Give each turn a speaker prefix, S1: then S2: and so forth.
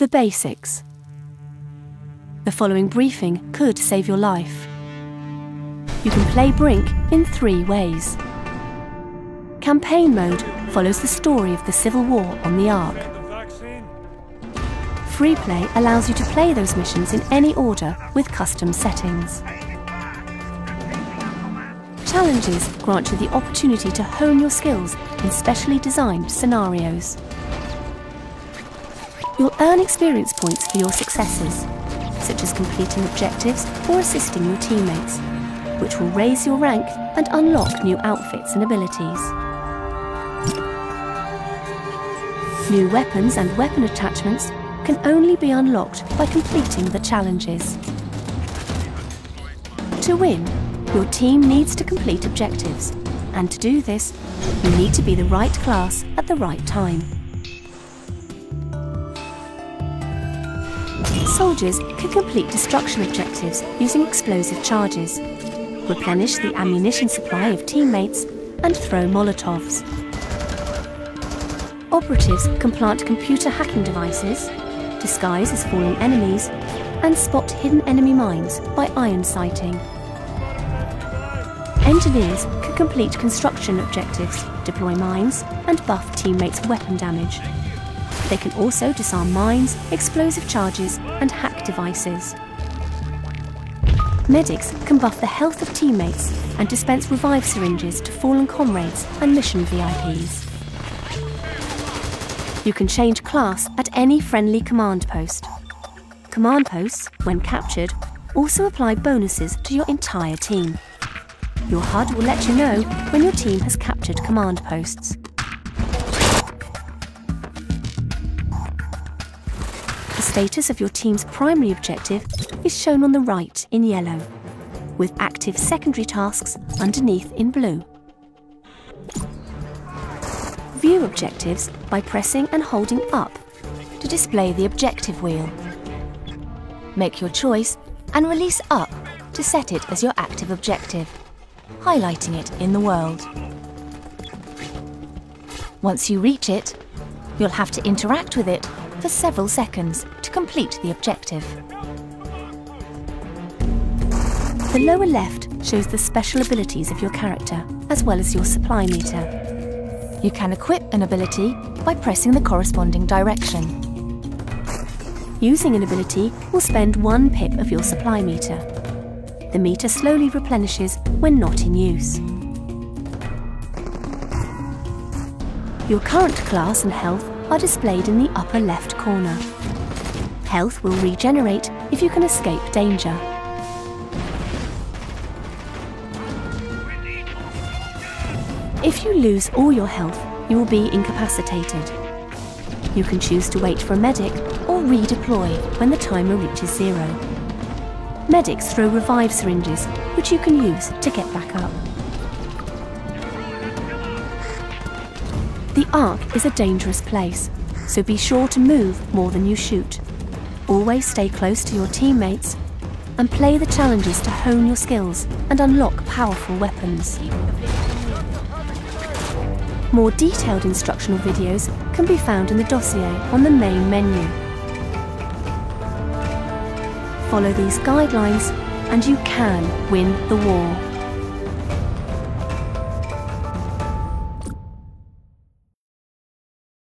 S1: The basics. The following briefing could save your life. You can play Brink in three ways. Campaign mode follows the story of the Civil War on the Ark. Free play allows you to play those missions in any order with custom settings. Challenges grant you the opportunity to hone your skills in specially designed scenarios. You'll earn experience points for your successes, such as completing objectives or assisting your teammates, which will raise your rank and unlock new outfits and abilities. New weapons and weapon attachments can only be unlocked by completing the challenges. To win, your team needs to complete objectives, and to do this, you need to be the right class at the right time. Soldiers can complete destruction objectives using explosive charges, replenish the ammunition supply of teammates, and throw Molotovs. Operatives can plant computer hacking devices, disguise as fallen enemies, and spot hidden enemy mines by iron sighting. Engineers can complete construction objectives, deploy mines, and buff teammates' weapon damage. They can also disarm mines, explosive charges, and hack devices. Medics can buff the health of teammates and dispense revive syringes to fallen comrades and mission VIPs. You can change class at any friendly command post. Command posts, when captured, also apply bonuses to your entire team. Your HUD will let you know when your team has captured command posts. The status of your team's primary objective is shown on the right in yellow, with active secondary tasks underneath in blue. View objectives by pressing and holding up to display the objective wheel. Make your choice and release up to set it as your active objective, highlighting it in the world. Once you reach it, you'll have to interact with it for several seconds to complete the objective. The lower left shows the special abilities of your character, as well as your supply meter. You can equip an ability by pressing the corresponding direction. Using an ability will spend one pip of your supply meter. The meter slowly replenishes when not in use. Your current class and health are displayed in the upper left corner. Health will regenerate if you can escape danger. If you lose all your health, you will be incapacitated. You can choose to wait for a medic or redeploy when the timer reaches zero. Medics throw revive syringes, which you can use to get back up. The Ark is a dangerous place, so be sure to move more than you shoot. Always stay close to your teammates and play the challenges to hone your skills and unlock powerful weapons. More detailed instructional videos can be found in the dossier on the main menu. Follow these guidelines and you can win the war.